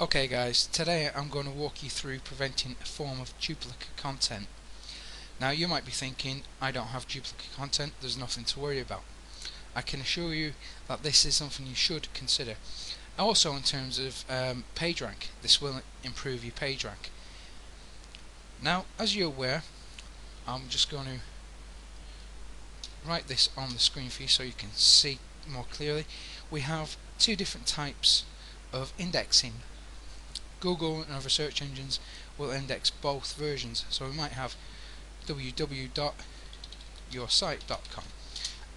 Okay guys, today I'm going to walk you through preventing a form of duplicate content. Now you might be thinking, I don't have duplicate content, there's nothing to worry about. I can assure you that this is something you should consider. Also in terms of um, PageRank, this will improve your PageRank. Now as you're aware, I'm just going to write this on the screen for you so you can see more clearly. We have two different types of indexing Google and other search engines will index both versions. So we might have www.yoursite.com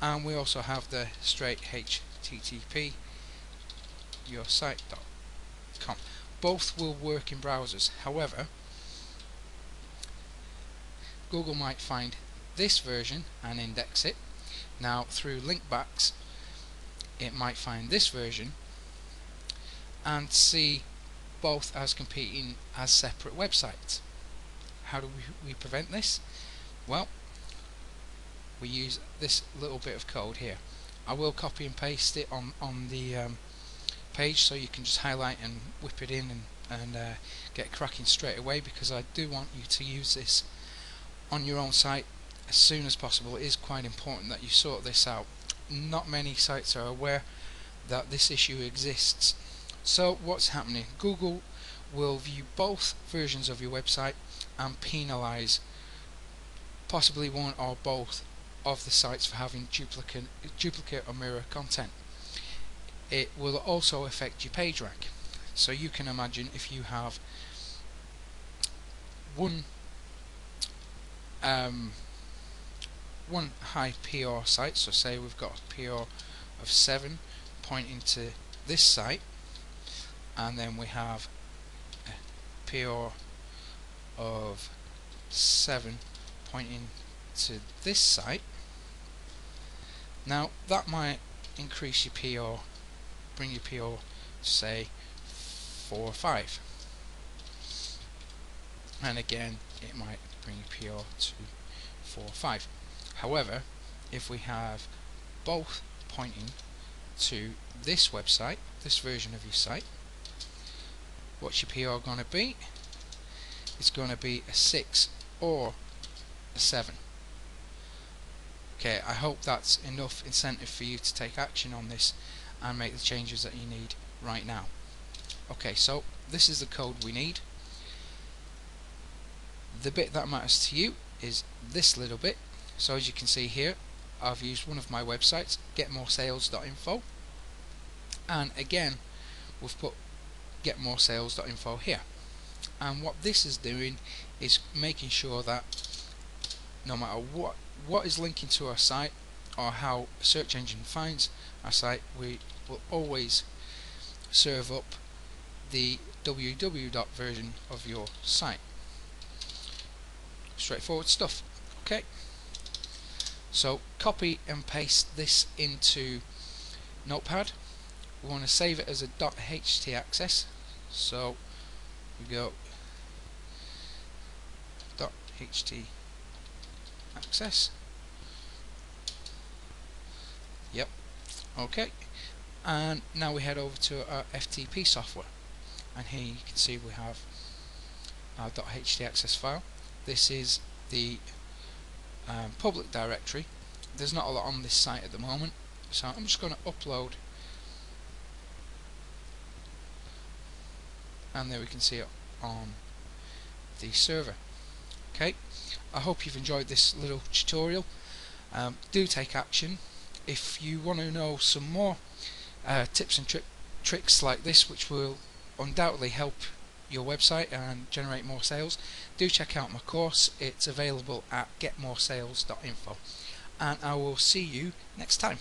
and we also have the straight HTTP yoursite.com. Both will work in browsers. However, Google might find this version and index it. Now through linkbacks it might find this version and see both as competing as separate websites. How do we, we prevent this? Well, we use this little bit of code here. I will copy and paste it on, on the um, page so you can just highlight and whip it in and, and uh, get cracking straight away because I do want you to use this on your own site as soon as possible. It is quite important that you sort this out. Not many sites are aware that this issue exists so what's happening? Google will view both versions of your website and penalize possibly one or both of the sites for having duplicate, duplicate or mirror content. It will also affect your page rank. So you can imagine if you have one um, one high PR site, so say we've got a PR of 7 pointing to this site and then we have a PR of 7 pointing to this site now that might increase your PR bring your PR to say 4 or 5 and again it might bring your PR to 4 or 5 however if we have both pointing to this website this version of your site what's your PR going to be? It's going to be a 6 or a 7. Okay, I hope that's enough incentive for you to take action on this and make the changes that you need right now. Okay, so this is the code we need. The bit that matters to you is this little bit. So as you can see here, I've used one of my websites, getmoresales.info, and again, we've put getmoresales.info here. And what this is doing is making sure that no matter what what is linking to our site or how a search engine finds our site we will always serve up the www version of your site. Straightforward stuff. Okay. So copy and paste this into notepad. We want to save it as a .htaccess so we go .ht access. Yep. Okay. And now we head over to our FTP software. And here you can see we have our .htaccess file. This is the um, public directory. There's not a lot on this site at the moment. So I'm just going to upload and there we can see it on the server. Okay I hope you've enjoyed this little tutorial. Um, do take action. If you want to know some more uh, tips and tri tricks like this which will undoubtedly help your website and generate more sales do check out my course. It's available at getmoresales.info and I will see you next time